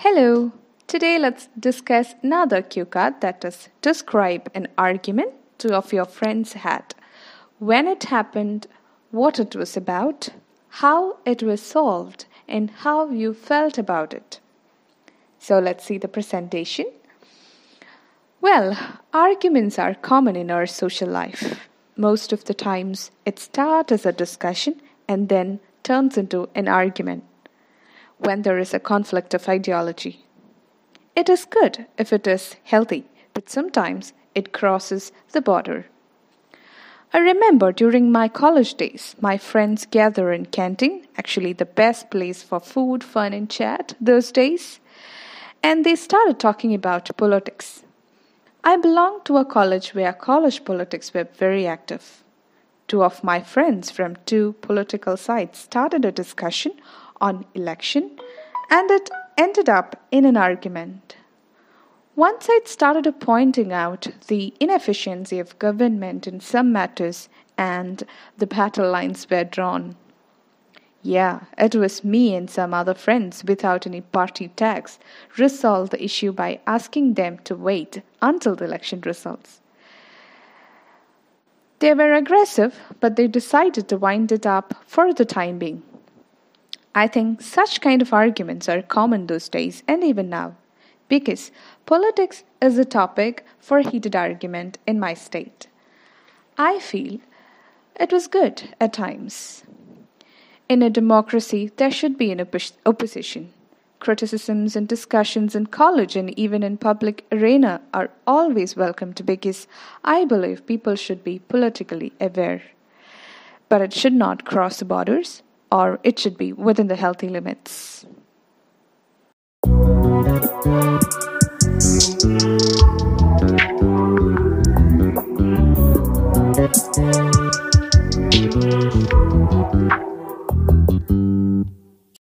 Hello. Today let's discuss another cue card that is describe an argument two of your friends had, when it happened, what it was about, how it was solved, and how you felt about it. So let's see the presentation. Well, arguments are common in our social life. Most of the times, it starts as a discussion and then turns into an argument when there is a conflict of ideology. It is good if it is healthy, but sometimes it crosses the border. I remember during my college days, my friends gather in canteen, actually the best place for food, fun, and chat those days, and they started talking about politics. I belonged to a college where college politics were very active. Two of my friends from two political sides started a discussion on election, and it ended up in an argument. One side started pointing out the inefficiency of government in some matters, and the battle lines were drawn. Yeah, it was me and some other friends without any party tags resolved the issue by asking them to wait until the election results. They were aggressive, but they decided to wind it up for the time being. I think such kind of arguments are common those days and even now because politics is a topic for heated argument in my state. I feel it was good at times. In a democracy, there should be an op- opposition. Criticisms and discussions in college and even in public arena are always welcomed because I believe people should be politically aware. But it should not cross the borders or it should be within the healthy limits.